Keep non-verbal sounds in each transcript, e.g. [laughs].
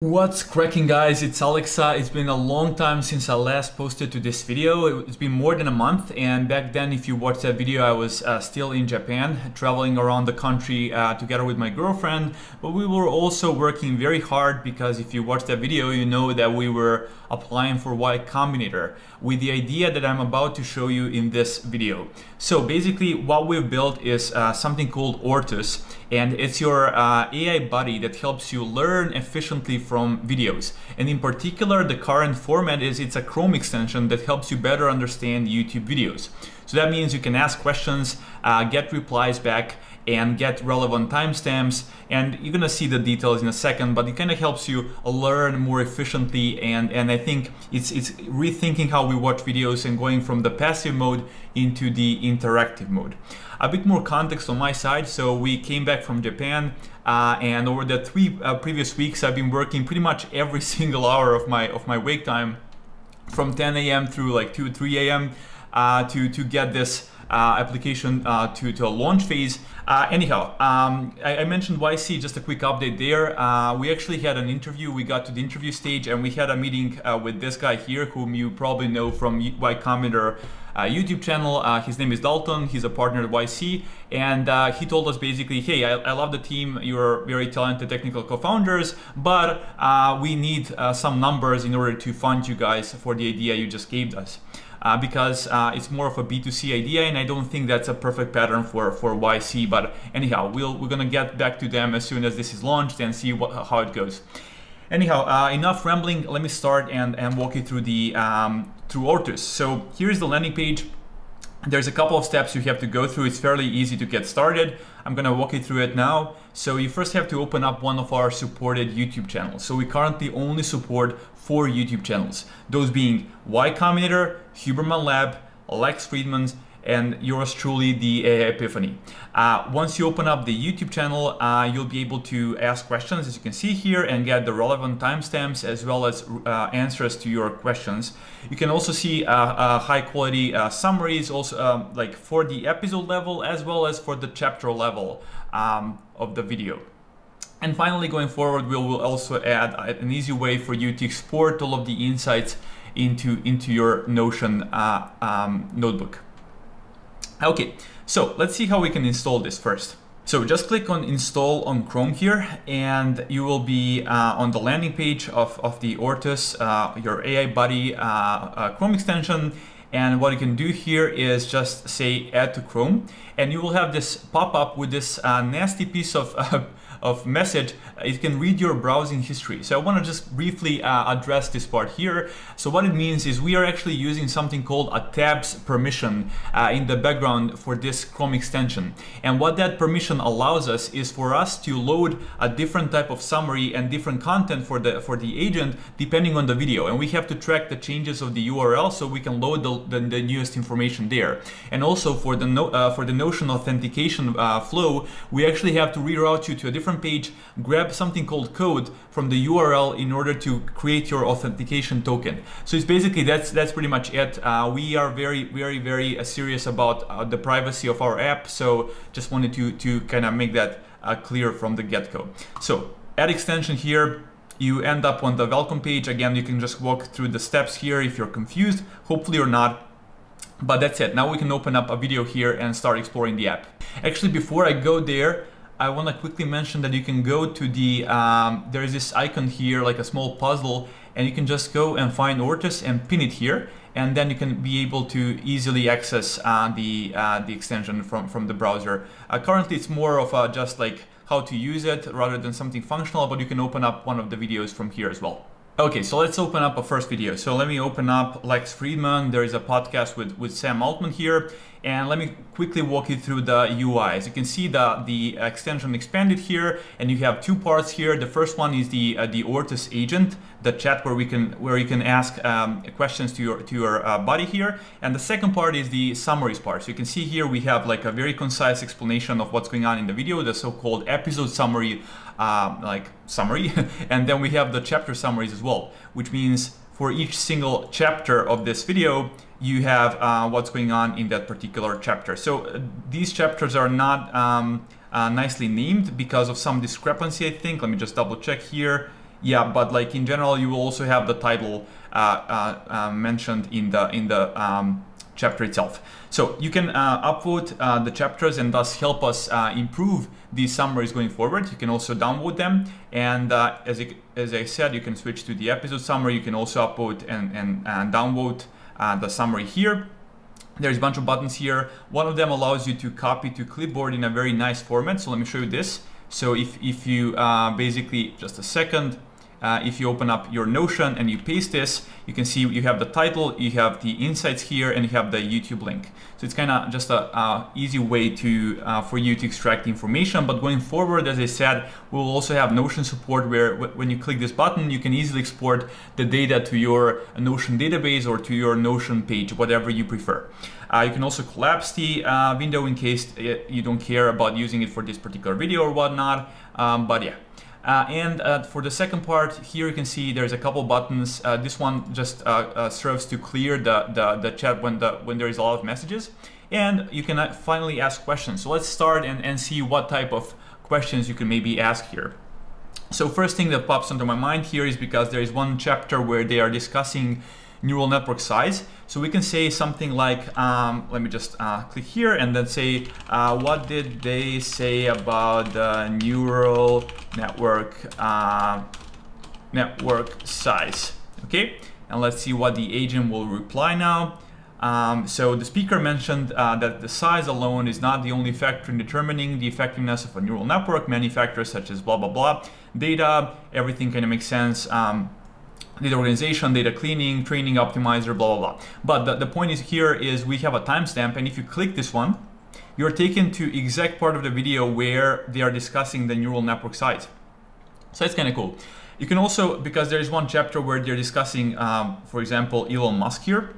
What's cracking guys, it's Aleksa. It's been a long time since I last posted to this video. It's been more than a month and back then if you watched that video I was uh, still in Japan traveling around the country uh, together with my girlfriend but we were also working very hard because if you watched that video you know that we were applying for Y Combinator with the idea that I'm about to show you in this video. So basically what we've built is uh, something called Ortus and it's your uh, AI buddy that helps you learn efficiently from videos. And in particular, the current format is it's a Chrome extension that helps you better understand YouTube videos. So that means you can ask questions, uh, get replies back, and get relevant timestamps and you're gonna see the details in a second but it kind of helps you learn more efficiently and and I think it's it's rethinking how we watch videos and going from the passive mode into the interactive mode a bit more context on my side so we came back from Japan uh, and over the three uh, previous weeks I've been working pretty much every [laughs] single hour of my of my wake time from 10 a.m. through like 2 3 a.m. Uh, to to get this application uh, to, to a launch phase. Uh, anyhow, um, I, I, mentioned YC, just a quick update there. we actually had an interview, we got to the interview stage and we had a meeting with this guy here, whom you probably know from Y Combinator uh, YouTube channel. Uh, his name is Dalton. He's a partner at YC, and uh, he told us basically, "Hey, I, I, love the team. You're very talented technical co-founders, but we need some numbers in order to fund you guys for the idea you just gave us." Uh, because uh, it's more of a B2C idea and I don't think that's a perfect pattern for, for YC. But anyhow, we'll, we're gonna get back to them as soon as this is launched and see what, how it goes. Anyhow, uh, enough rambling. Let me start and, and walk you through the um, through Ortus. So here's the landing page. There's a couple of steps you have to go through. It's fairly easy to get started. I'm gonna walk you through it now. So you first have to open up one of our supported YouTube channels. So we currently only support four YouTube channels, those being Y Combinator, Huberman Lab, Lex Fridman's, and yours truly, the Epiphany. Uh, once you open up the YouTube channel, uh, you'll be able to ask questions, as you can see here, and get the relevant timestamps as well as uh, answers to your questions. You can also see uh, uh, high quality summaries, also um, like for the episode level as well as for the chapter level um, of the video. And finally, going forward, we will also add an easy way for you to export all of the insights into, into your Notion um, notebook. Okay, so let's see how we can install this first. So just click on install on Chrome here and you will be uh, on the landing page of, of the Ortus, uh, your AI buddy uh, uh, Chrome extension. And what you can do here is just say add to Chrome and you will have this pop up with this uh, nasty piece of [laughs] of message, it can read your browsing history. So I want to just briefly uh, address this part here. So what it means is we are actually using something called a tabs permission uh, in the background for this Chrome extension. And what that permission allows us is for us to load a different type of summary and different content for the for the agent depending on the video. And we have to track the changes of the URL so we can load the, the, the newest information there. And also for the no, uh, for the Notion authentication uh, flow, we actually have to reroute you to a different different page, grab something called code from the URL in order to create your authentication token. So it's basically that's that's pretty much it. Uh, we are very very very uh, serious about uh, the privacy of our app. So just wanted to to kind of make that uh, clear from the get-go. So add extension here. You end up on the welcome page. Again, you can just walk through the steps here if you're confused. Hopefully you're not. But that's it. Now we can open up a video here and start exploring the app. Actually, before I go there, I want to quickly mention that you can go to the, um, there is this icon here, like a small puzzle, and you can just go and find Ortus and pin it here, and then you can be able to easily access uh, the, uh, the extension from, from the browser. Uh, currently it's more of a, just like how to use it rather than something functional, but you can open up one of the videos from here as well. Okay, so let's open up a first video. So let me open up Lex Fridman. There is a podcast with, with Sam Altman here. And let me quickly walk you through the UI. As you can see, the, the extension expanded here, and you have two parts here. The first one is the, uh, the Ortus agent, the chat where we can where you can ask um, questions to your to your uh, buddy here. And the second part is the summaries part. So you can see here we have like a very concise explanation of what's going on in the video, the so-called episode summary uh, like summary. [laughs] and then we have the chapter summaries as well, which means for each single chapter of this video, you have uh, what's going on in that particular chapter. So uh, these chapters are not um, uh, nicely named because of some discrepancy, I think. Let me just double check here. yeah, but like in general, you will also have the title uh, uh, uh, mentioned in the in the um, chapter itself. So you can uh, upvote uh, the chapters and thus help us uh, improve these summaries going forward. You can also downvote them. And uh, as, it, as I said, you can switch to the episode summary. You can also upvote and, and, and downvote uh, the summary here. There's a bunch of buttons here. One of them allows you to copy to clipboard in a very nice format. So let me show you this. So if, if you uh, basically, just a second, uh, if you open up your Notion and you paste this, you can see you have the title, you have the insights here, and you have the YouTube link. So it's kind of just a, a, easy way to uh, for you to extract information. But going forward, as I said, we'll also have Notion support where when you click this button, you can easily export the data to your Notion database or to your Notion page, whatever you prefer. Uh, you can also collapse the uh, window in case uh, you don't care about using it for this particular video or whatnot. Um, but yeah, uh, and uh, for the second part, here you can see there's a couple buttons. Uh, this one just uh, uh, serves to clear the, the, the, chat when, the, when there is a lot of messages. And you can uh, finally ask questions. So let's start and, and see what type of questions you can maybe ask here. So first thing that pops into my mind here is because there is one chapter where they are discussing neural network size. So we can say something like, um, let me just uh, click here and then say, uh, what did they say about the neural network uh, network size? Okay, and let's see what the agent will reply now. Um, so the speaker mentioned uh, that the size alone is not the only factor in determining the effectiveness of a neural network. Many factors such as blah, blah, blah, data, everything kind of makes sense. Um, data organization, data cleaning, training optimizer, blah, blah, blah. But the, the point is here is we have a timestamp and if you click this one, you're taken to exact part of the video where they are discussing the neural network size. So it's kind of cool. You can also, because there is one chapter where they're discussing, um, for example, Elon Musk here.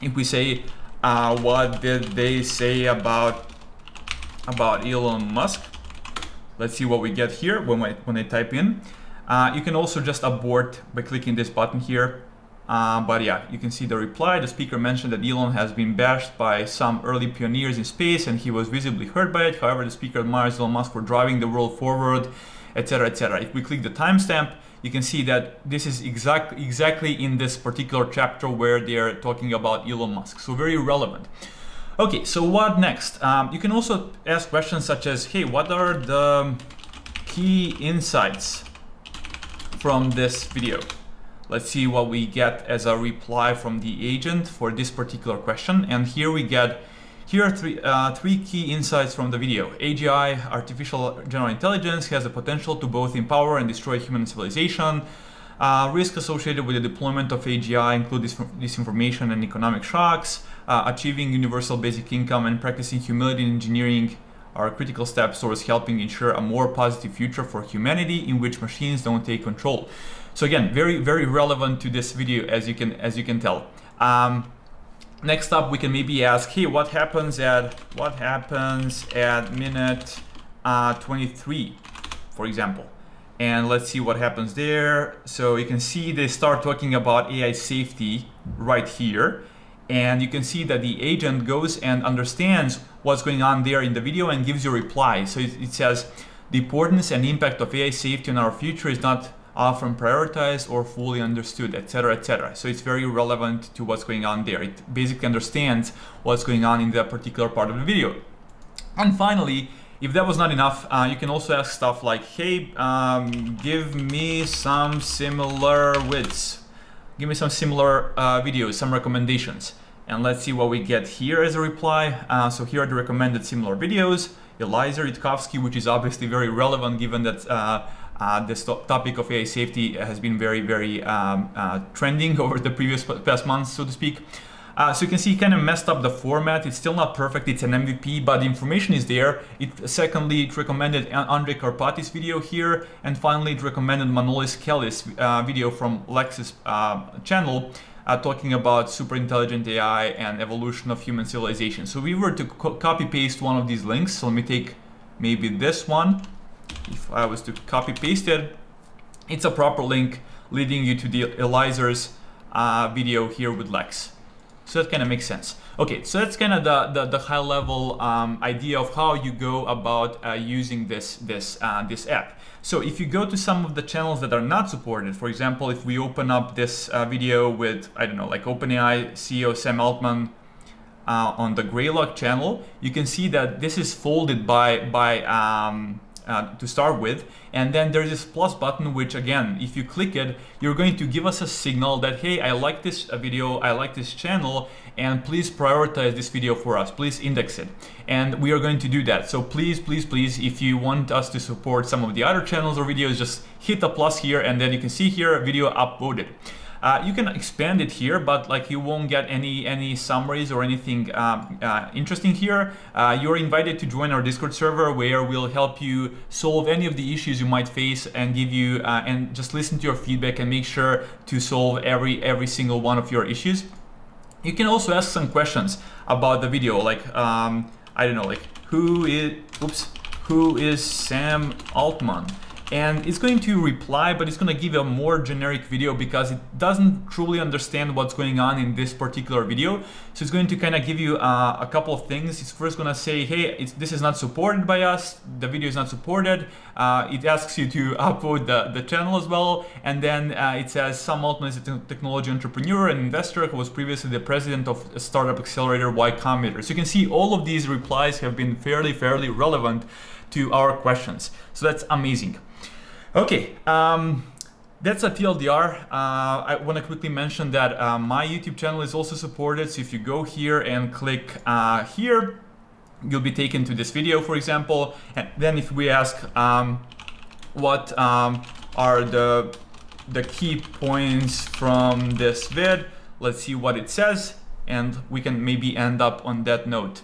If we say, uh, what did they say about, about Elon Musk? Let's see what we get here when, we, when I type in. Uh, you can also just abort by clicking this button here. Uh, but yeah, you can see the reply. The speaker mentioned that Elon has been bashed by some early pioneers in space and he was visibly hurt by it. However, the speaker admires Elon Musk for driving the world forward, etc., etc. If we click the timestamp, you can see that this is exact, exactly in this particular chapter where they're talking about Elon Musk. So very relevant. Okay, so what next? Um, you can also ask questions such as, hey, what are the key insights from this video. Let's see what we get as a reply from the agent for this particular question. And here we get, here are three, uh, three key insights from the video. AGI, artificial general intelligence, has the potential to both empower and destroy human civilization. Uh, risks associated with the deployment of AGI include dis disinformation and economic shocks. Uh, achieving universal basic income and practicing humility in engineering are critical steps towards helping ensure a more positive future for humanity in which machines don't take control. So again, very, very relevant to this video as you can, as you can tell. Um, next up, we can maybe ask, hey, what happens at, what happens at minute uh, 23, for example? And let's see what happens there. So you can see they start talking about AI safety right here and you can see that the agent goes and understands what's going on there in the video and gives you a reply. So it, it, says, the importance and impact of AI safety on our future is not often prioritized or fully understood, etc., etc. So it's very relevant to what's going on there. It basically understands what's going on in that particular part of the video. And finally, if that was not enough, uh, you can also ask stuff like, hey, um, give me some similar widths give me some similar uh, videos, some recommendations. And let's see what we get here as a reply. Uh, so here are the recommended similar videos. Eliezer Yudkowsky, which is obviously very relevant given that uh, uh, this topic of AI safety has been very, very um, uh, trending [laughs] over the previous past months, so to speak. Uh, so you can see it kind of messed up the format. It's still not perfect. It's an MVP, but the information is there. It Secondly, it recommended Andrej Karpathy's video here. And finally, it recommended Manolis Kellis uh, video from Lex's uh, channel uh, talking about super intelligent AI and evolution of human civilization. So we were to co copy paste one of these links. So let me take maybe this one. If I was to copy paste it, it's a proper link leading you to the Eliezer's uh, video here with Lex. So that kind of makes sense. Okay, so that's kind of the, the, the, high level um, idea of how you go about uh, using this, this, uh, this app. So if you go to some of the channels that are not supported, for example, if we open up this uh, video with, I don't know, like OpenAI CEO Sam Altman uh, on the Greylock channel, you can see that this is folded by, by um, uh, to start with. And then there's this plus button, which again, if you click it, you're going to give us a signal that, hey, I like this uh, video, I like this channel, and please prioritize this video for us. Please index it. And we are going to do that. So please, please, please, if you want us to support some of the other channels or videos, just hit the plus here and then you can see here video uploaded. Uh, you can expand it here, but like you won't get any any summaries or anything um, uh, interesting here. Uh, you're invited to join our Discord server where we'll help you solve any of the issues you might face and give you uh, and just listen to your feedback and make sure to solve every every single one of your issues. You can also ask some questions about the video, like um, I don't know, like who is oops, who is Sam Altman? And it's going to reply but it's going to give a more generic video because it doesn't truly understand what's going on in this particular video. So it's going to kind of give you uh, a couple of things. It's first going to say hey this is not supported by us. The video is not supported. Uh, it asks you to upload the, the channel as well. And then uh, it says Sam Altman is a technology entrepreneur and investor who was previously the president of startup accelerator Y Combinator. So you can see all of these replies have been fairly fairly relevant to our questions so that's amazing Okay, um, that's a TLDR. Uh, I want to quickly mention that uh, my YouTube channel is also supported. So if you go here and click uh, here, you'll be taken to this video, for example. And then if we ask um, what um, are the, the key points from this vid, let's see what it says. And we can maybe end up on that note.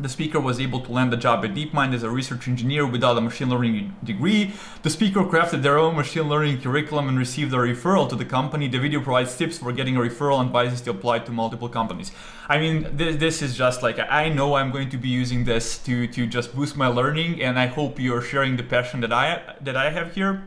The speaker was able to land a job at DeepMind as a research engineer without a machine learning degree. The speaker crafted their own machine learning curriculum and received a referral to the company. The video provides tips for getting a referral and advises to apply to multiple companies. I mean, this, this is just like, I know I'm going to be using this to, to just boost my learning and I hope you're sharing the passion that I, that I have here.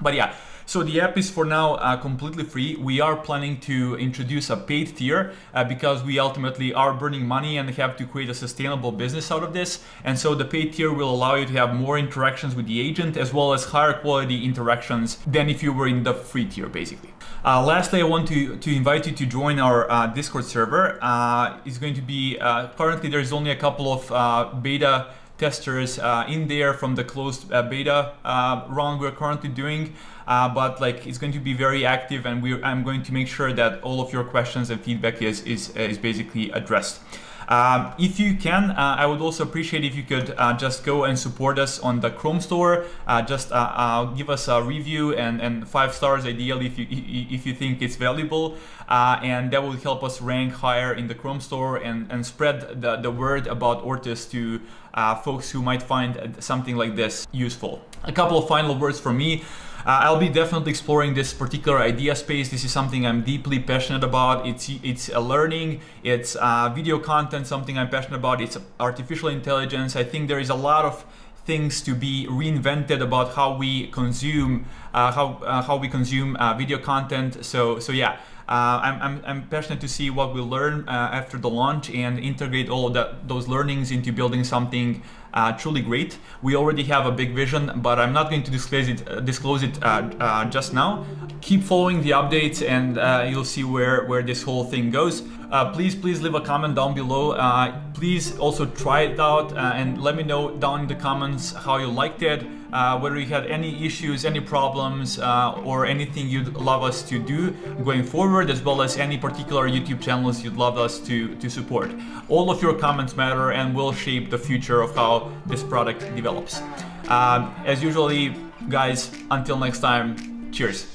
But yeah, so the app is for now uh, completely free. We are planning to introduce a paid tier uh, because we ultimately are burning money and have to create a sustainable business out of this. And so the paid tier will allow you to have more interactions with the agent as well as higher quality interactions than if you were in the free tier basically. Uh, lastly, I want to, to invite you to join our uh, Discord server. Uh, it's going to be, uh, currently there's only a couple of beta testers uh, in there from the closed uh, beta uh, run we're currently doing. Uh, but like it's going to be very active and we I'm going to make sure that all of your questions and feedback is, is, is basically addressed. Um, if you can, uh, I would also appreciate if you could uh, just go and support us on the Chrome store. Uh, just uh, uh, give us a review and, and five stars ideally if you if you think it's valuable, uh, and that will help us rank higher in the Chrome store and, and spread the, the word about Ortus to folks who might find something like this useful. A couple of final words from me. Uh, I'll be definitely exploring this particular idea space. This is something I'm deeply passionate about. It's it's a learning, it's uh, video content, something I'm passionate about. It's artificial intelligence. I think there is a lot of things to be reinvented about how we consume uh, how uh, how we consume uh, video content. So so yeah. Uh, I'm, I'm, I'm, passionate to see what we learn uh, after the launch and integrate all of that, those learnings into building something uh, truly great. We already have a big vision, but I'm not going to disclose it, uh, disclose it uh, uh, just now. Keep following the updates and uh, you'll see where, where this whole thing goes. Uh, please, please leave a comment down below. please also try it out and let me know down in the comments how you liked it whether you had any issues, any problems, or anything you'd love us to do going forward, as well as any particular YouTube channels you'd love us to, to support. All of your comments matter and will shape the future of how this product develops. Um, as usually, guys, until next time, cheers.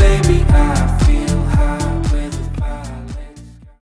Baby, I